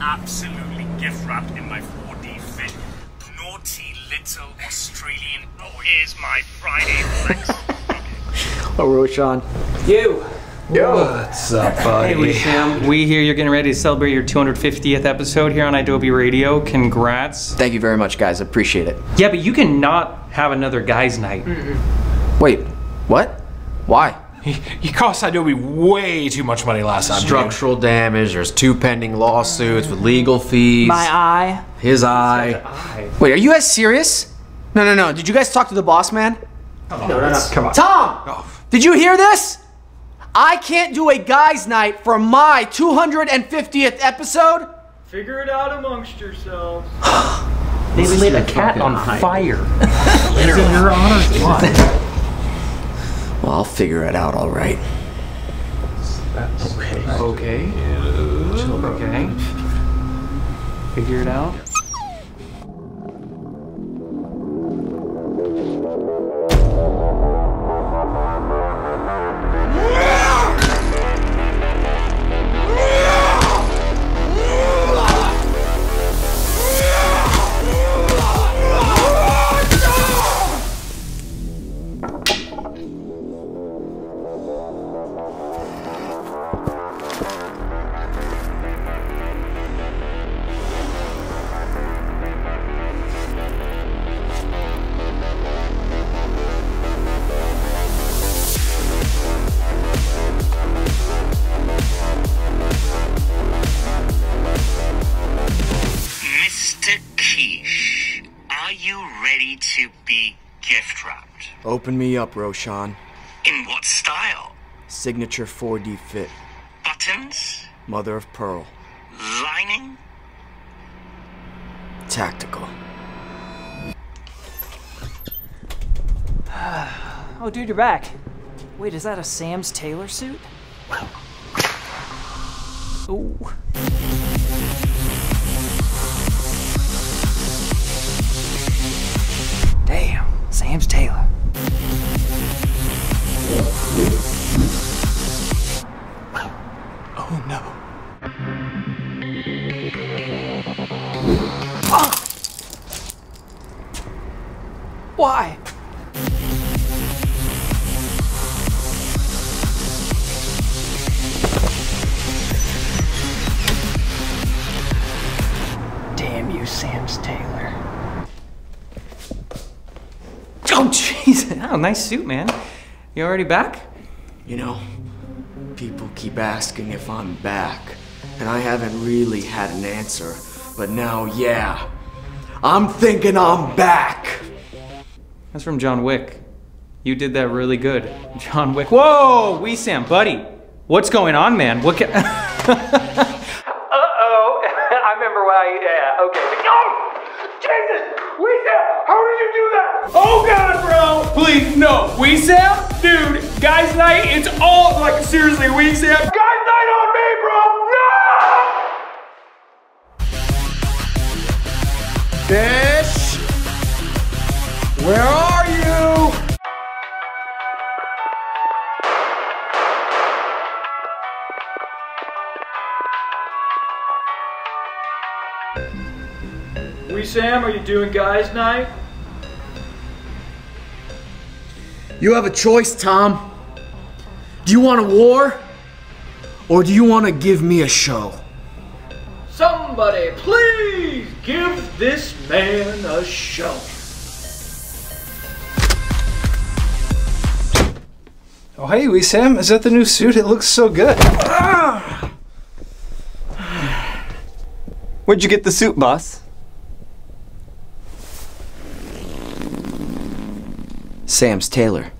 absolutely gift wrapped in my 4D fit. Naughty little Australian Oh, Here's my Friday flex. Oh, Roshan. You. Yo. What's up, buddy? Hey, Sam. We here. You're getting ready to celebrate your 250th episode here on Adobe Radio. Congrats. Thank you very much, guys. Appreciate it. Yeah, but you cannot have another guys' night. Wait, what? Why? He, he cost Adobe way too much money last time. Structural damage. There's two pending lawsuits with legal fees. My eye. His eye. Wait, are you guys serious? No, no, no. Did you guys talk to the boss man? Come No, no, no. Come on. Tom! Oh. Did you hear this? I can't do a guys' night for my 250th episode. Figure it out amongst yourselves. They lit a cat on fire. it's in your honor's blood. Well, I'll figure it out all right. That's okay. Okay. Okay. Figure it out. Gift wrapped? Open me up, Roshan. In what style? Signature 4D fit. Buttons? Mother of pearl. Lining? Tactical. Oh, dude, you're back. Wait, is that a Sam's Tailor suit? Ooh. Oh no. Why? Damn you, Sam's Tailor. Oh, jeez. Oh, nice suit, man. You already back? You know, people keep asking if I'm back, and I haven't really had an answer. But now, yeah, I'm thinking I'm back. That's from John Wick. You did that really good. John Wick. Whoa, Wesam, buddy. What's going on, man? What ca- remember why, yeah, okay. Oh! Jesus! Sam, how did you do that? Oh, God, bro! Please, no. Sam? Dude, guys' night, it's all, like, seriously, Sam. Guys' night on me, bro! No! Fish! Where are Wesam, are you doing guys' night? You have a choice, Tom. Do you want a war? Or do you want to give me a show? Somebody, please give this man a show. Oh, hey, Wesam. Is that the new suit? It looks so good. Where'd you get the suit, boss? Sam's Tailor.